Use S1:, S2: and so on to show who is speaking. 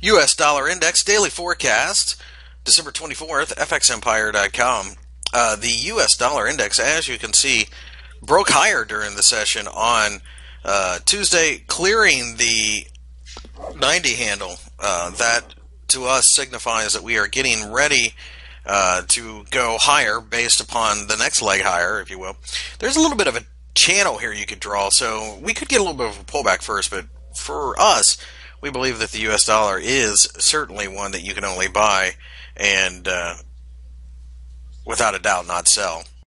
S1: U.S. Dollar Index Daily Forecast, December 24th, FXEmpire.com. Uh, the U.S. Dollar Index, as you can see, broke higher during the session on uh, Tuesday, clearing the 90 handle. Uh, that to us signifies that we are getting ready uh, to go higher based upon the next leg higher, if you will. There's a little bit of a channel here you could draw, so we could get a little bit of a pullback first, but for us, we believe that the U.S. dollar is certainly one that you can only buy and, uh, without a doubt, not sell.